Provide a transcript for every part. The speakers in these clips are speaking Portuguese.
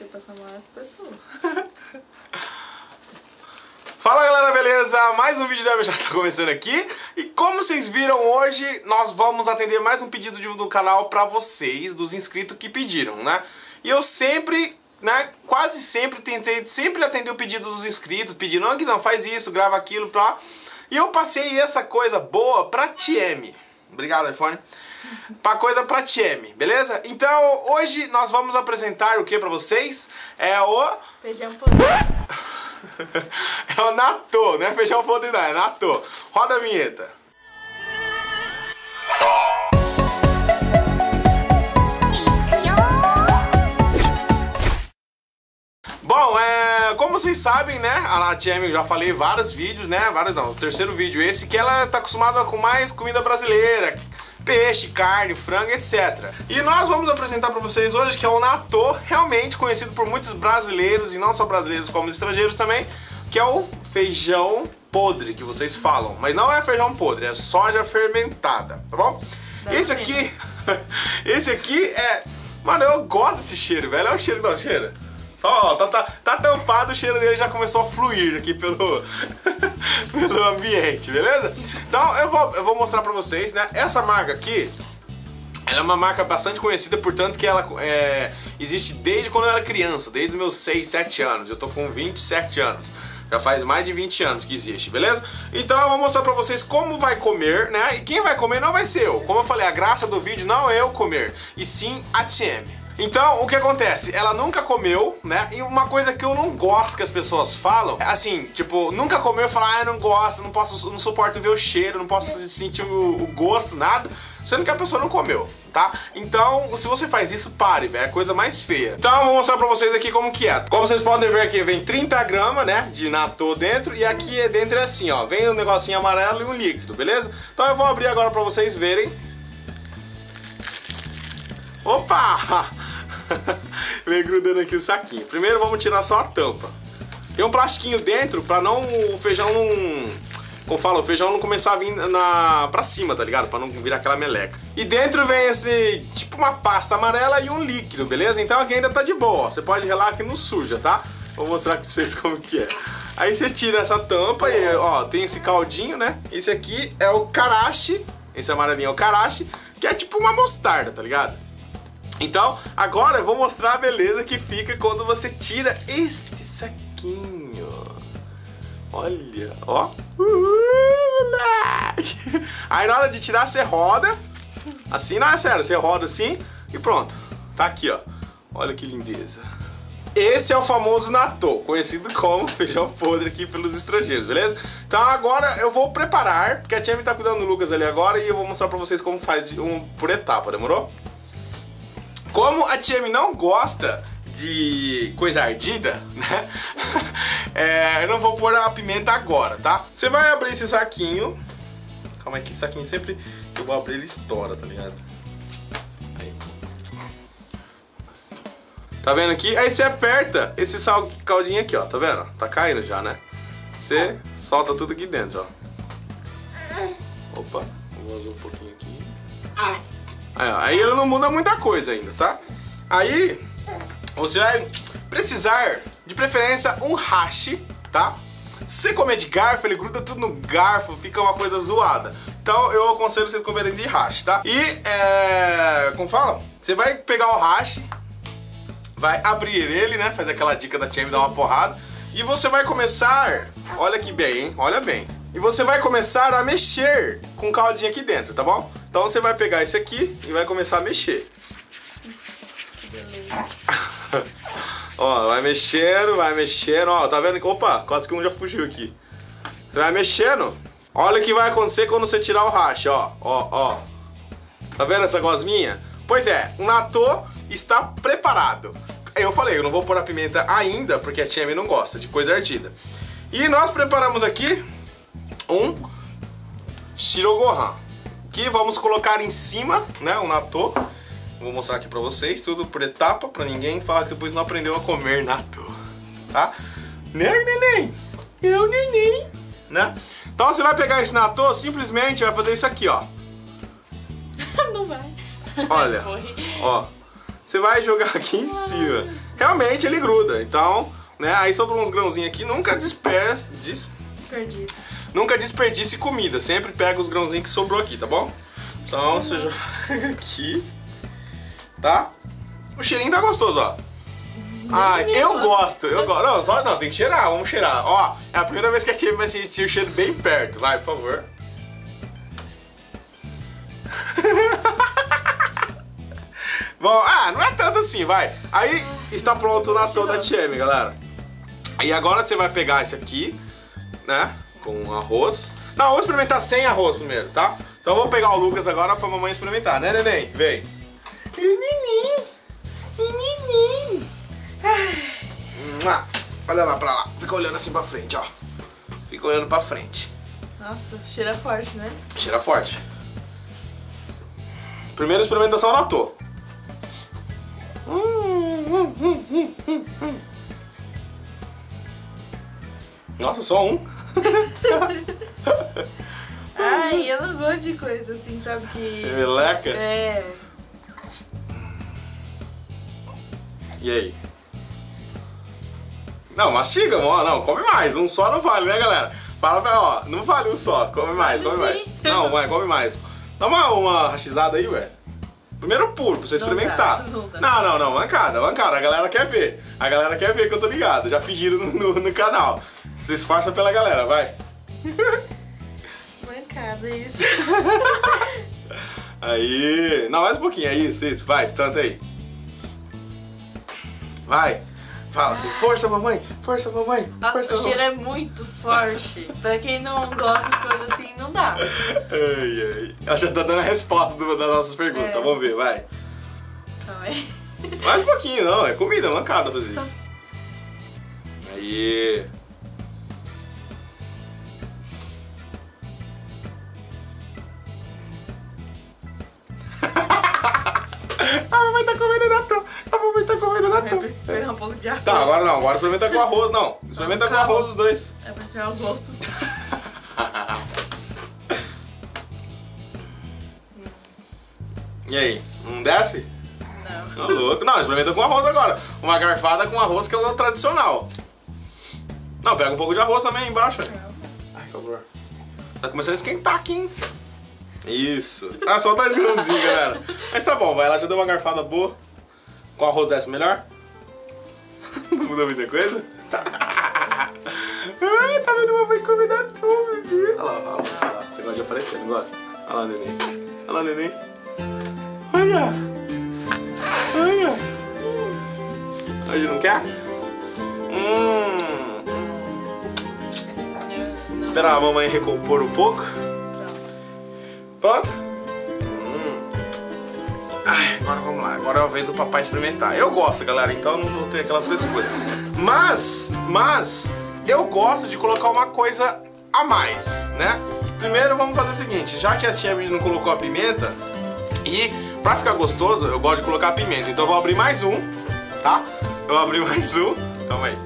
Você passa mal com a pessoa. Fala galera, beleza? Mais um vídeo da já tá começando aqui E como vocês viram hoje, nós vamos atender mais um pedido do canal pra vocês, dos inscritos que pediram, né? E eu sempre, né, quase sempre tentei sempre atender o pedido dos inscritos Pedindo, não, Guizão, faz isso, grava aquilo, pra... E eu passei essa coisa boa pra TM Obrigado, iPhone Pra coisa pra TM, beleza? Então, hoje nós vamos apresentar o que pra vocês? É o... Feijão podre. É o Natô, não é feijão podre não, é Natô. Roda a vinheta. Bom, é, como vocês sabem, né, a Natiem, eu já falei vários vídeos, né, vários não, o terceiro vídeo esse, que ela tá acostumada com mais comida brasileira, peixe, carne, frango, etc. E nós vamos apresentar pra vocês hoje que é o Natô, realmente conhecido por muitos brasileiros, e não só brasileiros como estrangeiros também, que é o feijão podre que vocês falam. Mas não é feijão podre, é soja fermentada, tá bom? Dá Esse aqui, esse aqui é... Mano, eu gosto desse cheiro, velho. É o cheiro, não, cheira. Só, ó, tá, tá, tá tampado, o cheiro dele já começou a fluir aqui pelo, pelo ambiente, beleza? Então eu vou, eu vou mostrar pra vocês, né? Essa marca aqui, ela é uma marca bastante conhecida, portanto que ela é, existe desde quando eu era criança, desde os meus 6, 7 anos. Eu tô com 27 anos. Já faz mais de 20 anos que existe, beleza? Então eu vou mostrar pra vocês como vai comer, né? E quem vai comer não vai ser eu. Como eu falei, a graça do vídeo não é eu comer, e sim a TM. Então, o que acontece? Ela nunca comeu, né? E uma coisa que eu não gosto que as pessoas falam, é assim, tipo, nunca comeu e fala, ah, eu não gosto, não posso, não suporto ver o cheiro, não posso sentir o, o gosto, nada, sendo que a pessoa não comeu, tá? Então, se você faz isso, pare, velho, é a coisa mais feia. Então, eu vou mostrar pra vocês aqui como que é. Como vocês podem ver aqui, vem 30 gramas, né, de natô dentro, e aqui é dentro é assim, ó, vem um negocinho amarelo e um líquido, beleza? Então eu vou abrir agora pra vocês verem. Opa! Vem grudando aqui o saquinho. Primeiro vamos tirar só a tampa. Tem um plastiquinho dentro pra não o feijão não, como fala, o feijão não começar a vir na pra cima, tá ligado? Pra não virar aquela meleca. E dentro vem esse tipo uma pasta amarela e um líquido, beleza? Então aqui ainda tá de boa. Você pode relar que não suja, tá? Vou mostrar pra vocês como que é. Aí você tira essa tampa e, ó, tem esse caldinho, né? Esse aqui é o karashi. Esse amarelinho é o karashi, que é tipo uma mostarda, tá ligado? Então, agora eu vou mostrar a beleza que fica quando você tira este saquinho. Olha, ó. Uh, moleque. Aí na hora de tirar, você roda. Assim, não é sério, você roda assim e pronto. Tá aqui, ó. Olha que lindeza. Esse é o famoso natô, conhecido como feijão podre aqui pelos estrangeiros, beleza? Então agora eu vou preparar, porque a Tia tá cuidando do Lucas ali agora e eu vou mostrar pra vocês como faz um por etapa, demorou? Como a TM não gosta de coisa ardida, né? É, eu não vou pôr a pimenta agora, tá? Você vai abrir esse saquinho. Calma aí, que esse saquinho sempre que eu vou abrir ele estoura, tá ligado? Aí. Tá vendo aqui? Aí você aperta esse sal caldinho aqui, ó. Tá vendo? Tá caindo já, né? Você solta tudo aqui dentro, ó. Opa, vou fazer um pouquinho aqui. Aí, ó, aí ele não muda muita coisa ainda, tá? Aí você vai precisar, de preferência, um hash, tá? Se você comer de garfo, ele gruda tudo no garfo, fica uma coisa zoada. Então eu aconselho você comer de hash, tá? E, é... como fala? Você vai pegar o hash, vai abrir ele, né? Fazer aquela dica da me dar uma porrada. E você vai começar, olha que bem, hein? Olha bem. E você vai começar a mexer com o caldinho aqui dentro, tá bom? Então você vai pegar esse aqui e vai começar a mexer. ó, vai mexendo, vai mexendo, ó, tá vendo? Opa, quase que um já fugiu aqui. Vai mexendo. Olha o que vai acontecer quando você tirar o racha, ó, ó, ó. Tá vendo essa gosminha? Pois é, o natô está preparado. Eu falei, eu não vou pôr a pimenta ainda, porque a tia não gosta de coisa ardida. E nós preparamos aqui um shirogohan, que vamos colocar em cima, né, o natô. Vou mostrar aqui pra vocês, tudo por etapa, pra ninguém falar que depois não aprendeu a comer natô, tá? Né, neném? Eu, neném, né? Então você vai pegar esse natô, simplesmente vai fazer isso aqui, ó. Não vai. Olha, ó. Você vai jogar aqui em cima. realmente ele gruda. Então, né, aí sobrou uns grãozinhos aqui, nunca Perdi. Nunca desperdice comida, sempre pega os grãozinhos que sobrou aqui, tá bom? Então, você joga aqui, tá? O cheirinho tá gostoso, ó. Ai, eu gosto, eu gosto. Não, só não, tem que cheirar, vamos cheirar. Ó, é a primeira vez que a tia vai sentir o cheiro bem perto. Vai, por favor. Bom, ah, não é tanto assim, vai. Aí está pronto o natô da TM, galera. E agora você vai pegar esse aqui, né? Com arroz. Não, vamos experimentar sem arroz primeiro, tá? Então eu vou pegar o Lucas agora pra mamãe experimentar, né, neném? Vem. Neném. Neném. Olha lá pra lá. Fica olhando assim pra frente, ó. Fica olhando pra frente. Nossa, cheira forte, né? Cheira forte. Primeira experimentação natô. Nossa, só um. Ai, eu não gosto de coisa assim, sabe que. Meleca? É. E aí? Não, mastiga, ó, não, come mais. Um só não vale, né, galera? Fala pra ó, não vale um só, come mais, Vale come mais. sim. Não, vai, come mais. Dá uma, uma rachizada aí, ué. Primeiro puro, pra você Não experimentar. dá, não dá. não, não, não, mancada, mancada. A galera quer ver. A galera quer ver que eu tô ligado. Já pediram no, no, no canal. Se esforça pela galera, vai. Mancada isso. Aí. Não, mais um pouquinho. É isso, isso. Vai, estanta aí. Vai. Fala assim, força mamãe, força mamãe, Nossa, força o cheiro mamãe. é muito forte. Pra quem não gosta de coisa assim, não dá. Ai, ai. Ela já tá dando a resposta do- das nossas perguntas. É. Vamos ver, vai. Calma aí. Mais um pouquinho, não. É comida, é mancada fazer isso. Aí. Mamãe tá comendo natô. A mamãe tá comendo Eu natô. preciso pegar um pouco de arroz. Tá, agora não. Agora experimenta com arroz, não. Experimenta com arroz os dois. É pra pegar o gosto. E aí? Não desce? Não. Louco. Não, experimenta com arroz agora. Uma garfada com arroz que é o tradicional. Não, pega um pouco de arroz também embaixo. Ai, por favor. Tá começando a esquentar aqui, hein? Isso. Ah, só dois grãozinhos, galera. Mas tá bom, vai lá, já deu uma garfada boa. Com arroz desce melhor? Não muda muita coisa? Ai, tá vendo uma mãe comendo tudo, bebê? Olha lá, olha lá. Você gosta de aparecer, não gosta? Olha lá, neném. Olha lá, neném. Olha! Olha! Hoje não quer? Hum. Esperar a mamãe recompor um pouco. Pronto? Hum. Ai, agora vamos lá. Agora é a vez do papai experimentar. Eu gosto, galera, então não vou ter aquela frescura. Mas, mas, eu gosto de colocar uma coisa a mais, né? Primeiro vamos fazer o seguinte, já que a tia não colocou a pimenta, e pra ficar gostoso, eu gosto de colocar a pimenta. Então eu vou abrir mais um, tá? Eu vou abrir mais um. Calma aí.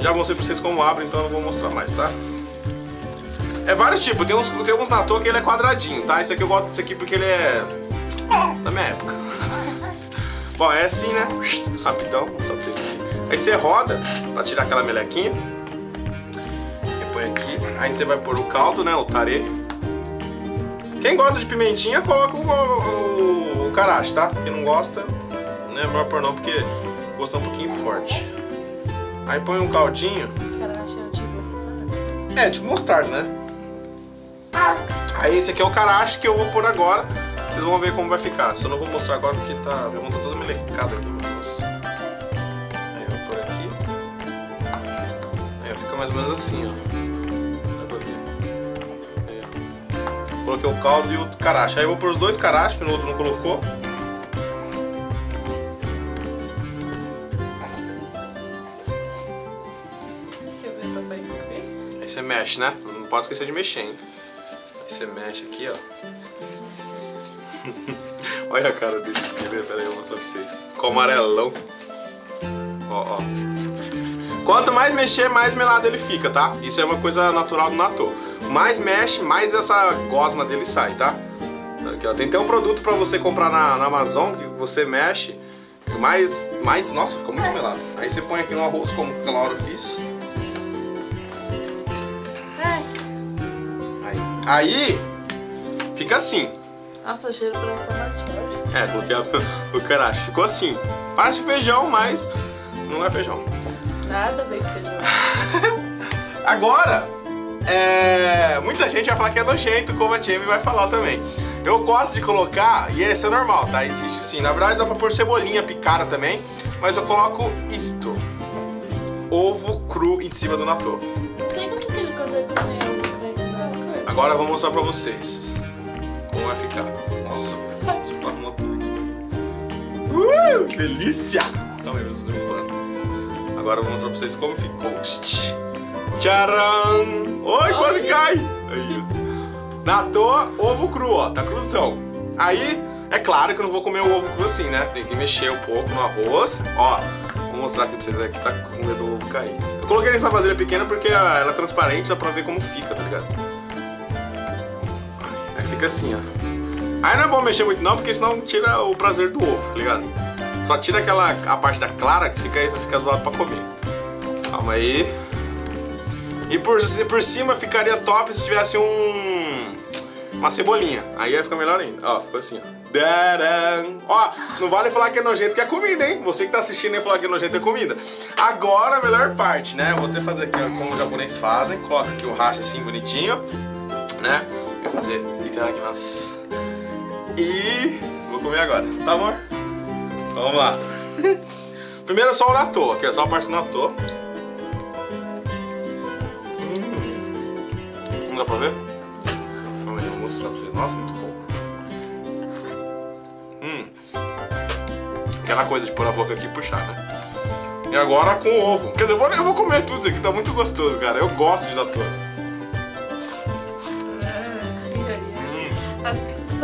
Já mostrei pra vocês como abre, então eu não vou mostrar mais, tá? É vários tipos, tem uns, tem uns natô que ele é quadradinho, tá? Esse aqui eu gosto desse aqui porque ele é da minha época. Bom, é assim, né? Rapidão, só ter aqui. Aí você roda pra tirar aquela melequinha. E põe aqui. Aí você vai pôr o caldo, né? O tarê. Quem gosta de pimentinha, coloca o, o, o carache, tá? Quem não gosta, não é melhor pôr não, porque o gosto é um pouquinho forte. Aí põe um caldinho. É o tipo. É, tipo mostarda, né? Aí esse aqui é o carache que eu vou pôr agora. Vocês vão ver como vai ficar. Só não vou mostrar agora porque tá, minha mão tá toda melecada aqui, meu Deus. Aí eu vou pôr aqui. Aí fica mais ou menos assim, ó. Coloquei o caldo e o carache. Aí eu vou pôr os dois carachos, que o outro não colocou. Aí você mexe, né? Não pode esquecer de mexer, hein? Você mexe aqui, ó. Olha a cara dele. Quer ver? Eu vou mostrar pra vocês. Ficou amarelão. Ó, ó. Quanto mais mexer, mais melado ele fica, tá? Isso é uma coisa natural do natô. Mais mexe, mais essa gosma dele sai, tá? Aqui, ó. Tem até um produto pra você comprar na, na Amazon que você mexe mais, mais, nossa, ficou muito melado. Aí você põe aqui no arroz, como aquela hora fiz. Aí, fica assim. nossa, o cheiro parece estar mais forte. É, coloquei a- o caracho. Ficou assim. Parece feijão, mas não é feijão. Nada a ver com feijão. Agora, é, muita gente vai falar que é nojento, como a Jamie vai falar também. Eu gosto de colocar, e esse é normal, tá? Existe sim. Na verdade dá pra pôr cebolinha picada também, mas eu coloco isto. Ovo cru em cima do natô. Não Agora eu vou mostrar pra vocês como vai ficar. Nossa, esparramou tudo aqui. Uh, delícia! Calma aí, vocês pano. Agora eu vou mostrar pra vocês como ficou. Tcharam! Oi, quase cai! Aí. Natô, ovo cru, ó, tá cruzão. Aí, é claro que eu não vou comer o ovo cru assim, né? Tem que mexer um pouco no arroz. Ó, vou mostrar aqui pra vocês aqui, tá com medo do ovo cair. Eu coloquei nessa vasilha pequena porque ah, ela é transparente, dá pra ver como fica, tá ligado? Fica assim, ó. Aí não é bom mexer muito não, porque senão tira o prazer do ovo, tá ligado? Só tira aquela a parte da clara que fica aí, você fica zoado pra comer. Calma aí. E por, por cima ficaria top se tivesse um. Uma cebolinha. Aí ia ficar melhor ainda. Ó, ficou assim, ó. Daran. Ó, não vale falar que é nojento que é comida, hein? Você que tá assistindo e falar que é nojento é comida. Agora a melhor parte, né? Vou ter que fazer aqui como os japoneses fazem. Coloca aqui o hash assim bonitinho, né? Vou fazer itadakimasu. E vou comer agora, tá amor? Vamos lá. Primeiro só o natô, aqui é só a parte do natô. Hum. Não dá pra ver? Calma aí, eu vou mostrar pra vocês. Nossa, muito bom. Hum. Aquela coisa de pôr a boca aqui e puxar, né? E agora com ovo. Quer dizer, eu vou- eu vou comer tudo isso aqui, tá muito gostoso, cara. Eu gosto de natô.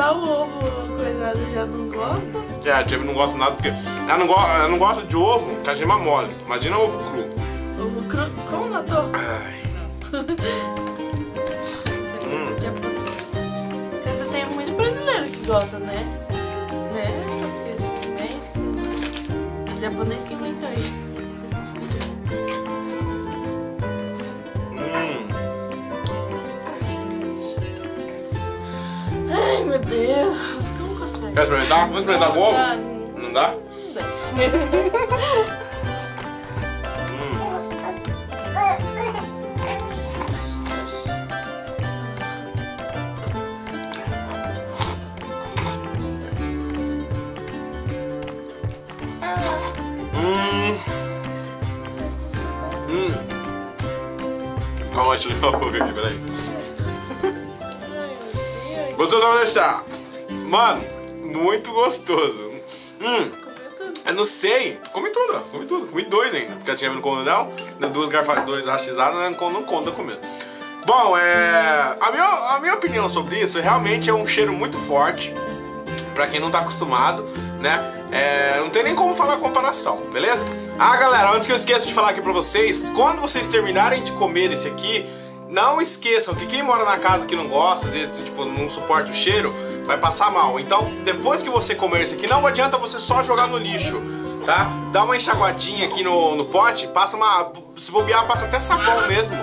Só o ovo coisado já não gosta. É, a Jamie não gosta nada porque. Ela não, go ela não gosta de ovo com a gema mole. Imagina ovo cru. Ovo cru. Como matou? Ai. Hum. Quer dizer, tem muito brasileiro que gosta, né? Né? Só porque a gente é. Japonês que inventa isso. Meu Deus. Como consegue? Quer experimentar? Vamos experimentar com ovo? Não, Não dá? não desce. Hum. Hum. Calma, deixa eu limpar a boca aqui, peraí. Gostoso vai deixar. Mano, muito gostoso. Hum. Eu não sei. Comi tudo, ó. Comi tudo. Comi dois ainda. Porque eu tinha no conto não. Deu duas garfas, dois rachizados, né? não, não conta comendo. Bom, é. A minha, a minha opinião sobre isso realmente é um cheiro muito forte. Pra quem não tá acostumado, né? É, não tem nem como falar a comparação, beleza? Ah, galera, antes que eu esqueça de falar aqui pra vocês, quando vocês terminarem de comer esse aqui, não esqueçam que quem mora na casa que não gosta, às vezes, tipo, não suporta o cheiro, vai passar mal. Então, depois que você comer esse aqui, não adianta você só jogar no lixo, tá? Dá uma enxaguadinha aqui no, no pote, passa uma. Se bobear, passa até sabão mesmo.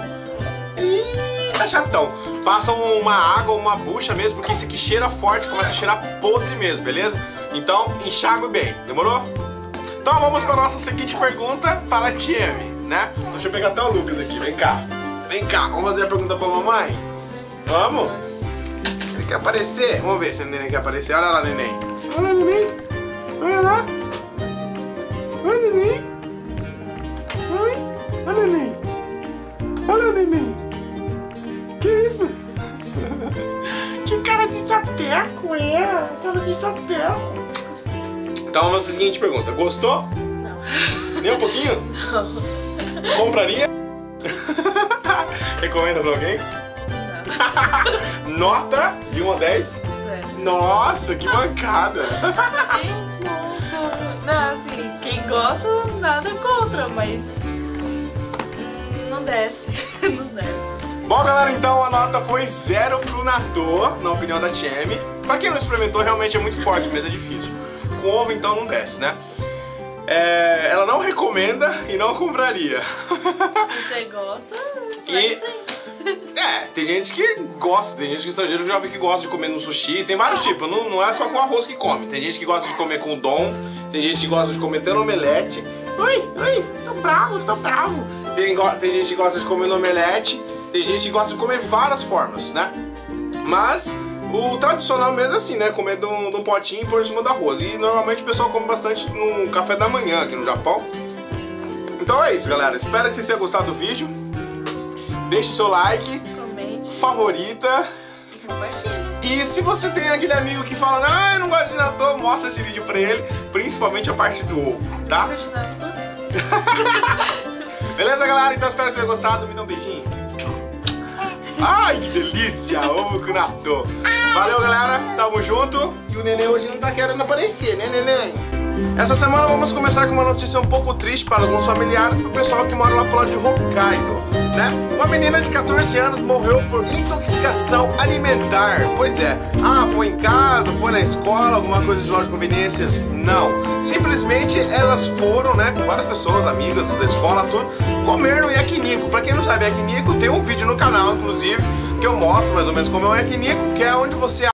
Ih, tá chatão. Passa uma água ou uma bucha mesmo, porque esse aqui cheira forte, começa a cheirar podre mesmo, beleza? Então, enxague bem, demorou? Então vamos para a nossa seguinte pergunta para a Tieme, né? Deixa eu pegar até o Lucas aqui, vem cá. Vem cá, vamos fazer a pergunta pra mamãe? Vamos? Ele quer aparecer? Vamos ver se o neném quer aparecer. Olha lá, neném. Olha, neném. Olha lá. Olha, neném. Olha, neném. Olha, neném. Que isso? que cara de sapeco é? Cara de sapeco. Então vamos à seguinte pergunta. Gostou? Não. Nem um pouquinho? Compraria? Recomenda pra alguém? Não. Nota de 1 a 10? Sério. Nossa, que mancada! Gente, não. Não, assim, quem gosta, nada contra, mas. Não desce. Não desce. Bom, galera, então a nota foi zero pro Natô, na opinião da Tieme. Pra quem não experimentou, realmente é muito forte, mas é difícil. Com ovo, então, não desce, né? É, ela não recomenda e não compraria. Você gosta? E-. É, tem gente que gosta, tem gente que estrangeiro eu já vi que gosta de comer no sushi, tem vários tipos, não, não é só com arroz que come. Tem gente que gosta de comer com dom, tem gente que gosta de comer até no omelete. Oi, oi, tô bravo, tô bravo. Tem, tem gente que gosta de comer no omelete, tem gente que gosta de comer várias formas, né? Mas o tradicional mesmo é assim, né? Comer um, de um potinho e pôr em cima do arroz. E normalmente o pessoal come bastante no café da manhã aqui no Japão. Então é isso, galera. Espero que vocês tenham gostado do vídeo. Deixe seu like, Comente favorita. e. E se você tem aquele amigo que fala, não, eu não gosto de natô, mostra esse vídeo pra ele, principalmente a parte do ovo, tá? Beleza, galera? Então espero que vocês tenham gostado. Me dá um beijinho. Ai, que delícia! Ovo com natô. Valeu, galera. Tamo junto. E o neném hoje não tá querendo aparecer, né, neném? Essa semana vamos começar com uma notícia um pouco triste para alguns familiares e pro pessoal que mora lá pro lado de Hokkaido, né? Uma menina de 14 anos morreu por intoxicação alimentar. Pois é. Ah, foi em casa, foi na escola, alguma coisa de loja de conveniências? Não. Simplesmente elas foram, né, com várias pessoas, amigas da escola, tudo, comer no yakiniku. Pra quem não sabe, yakiniku tem um vídeo no canal, inclusive, que eu mostro mais ou menos como é o yakiniku, que é onde você